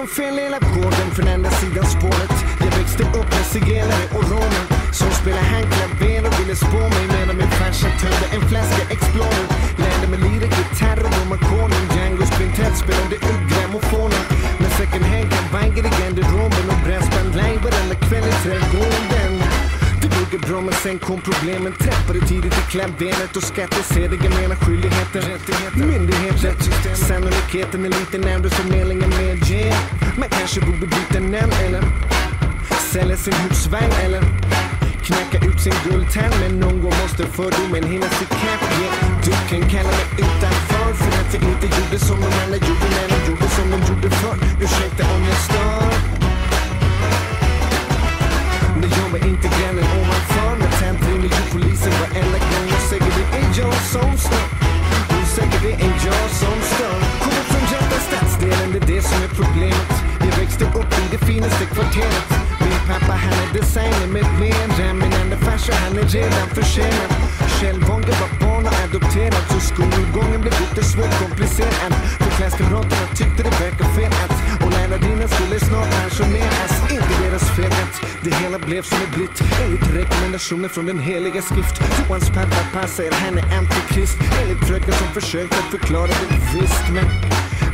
Från fel del av gården, från enda sidan spåret. Jag växte upp med zigenare och romer som spelade handklaver och ville spå mig medan min farsa tömde en flaska Explorer. Lärde mig lira gitarr och Romakonen, Djangos kvintett spelade ugg sen kom problemen Träffade tidigt i klaveret och skattesedel menar skyldigheter Myndigheter. Sannolikheten är lite närmare förmedlingen med yeah. Man kanske borde byta namn eller Sälja sin husvagn eller Knacka ut sin guldtand. Men någon gång måste fördomen hinnas ikapp yeah. Du kan kalla mig utanför för att jag inte gjorde som de andra gjorde när de gjorde som de gjorde förr. Ursäkta om jag redan försenad. Kjell var barn och adopterad. Så skolgången blev lite svårt komplicerad. För klasskamraterna tyckte det verkade fel att och lärarinnan skulle snart pensioneras Inte deras fel att det hela blev som det blivit. Enligt rekommendationer från den heliga skrift Johans pappa säger han är antikrist. Enligt fröken som försökt att förklara det visst men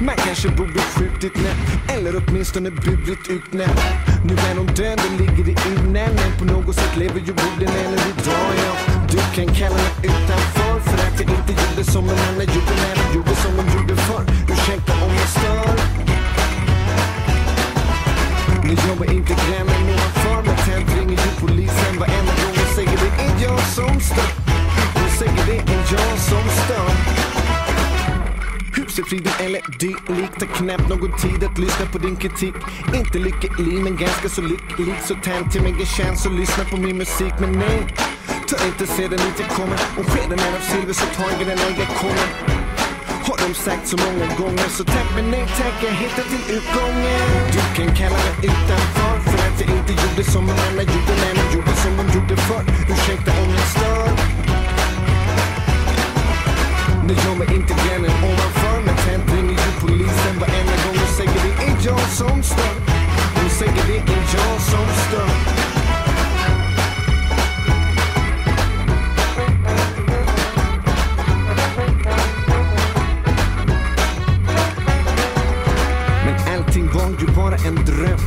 man kanske borde skjutit nätt Eller åtminstone burit ut nätt Nu är hon död och ligger i urnen Men på något sätt lever ju orden ännu idag ja. Du kan kalla mig utanför För att jag inte gjorde som de annan gjorde När de gjorde som de gjorde förr. Ursäkta om jag stör men jag är inte grannen ovanför Med tänt ringer ju polisen. Varenda gång och säger det är jag som stör. Hon säger det är jag som stör. Husefriden eller dylikt Har knappt någon tid att lyssna på din kritik. Inte lycklig men ganska så lycklig. Så tänd till mig en chans att lyssna på min musik. Men nej, ta inte sedan inte kommer. Om skeden är av silver så ta ingen den när jag kommer har de sagt så många gånger Så tack men nej tack, jag hittar till utgången. Du kan kalla mig utanför För att jag inte gjorde som en annan gjorde När de gjorde som de gjorde förr. Ursäkta om jag stör. Det gör mig inte grannen ovanför men tänt ringer ju polisen varenda gång och säger det är jag som stör. Hon säger det är jag som stör. En dröm.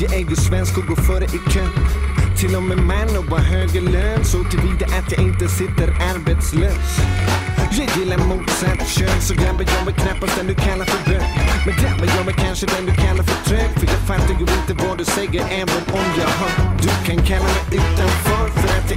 Jag är ju svensk och går före i kön. Till och med man och har högre lön. Så tillvida att jag inte sitter arbetslös. Jag gillar motsatt kön. Så grabbar jag är knappast den du kallar för bög Men grabbar jag är kanske den du kallar för trög. För jag fattar ju inte vad du säger även om jag hör Du kan kalla mig utanför. För att jag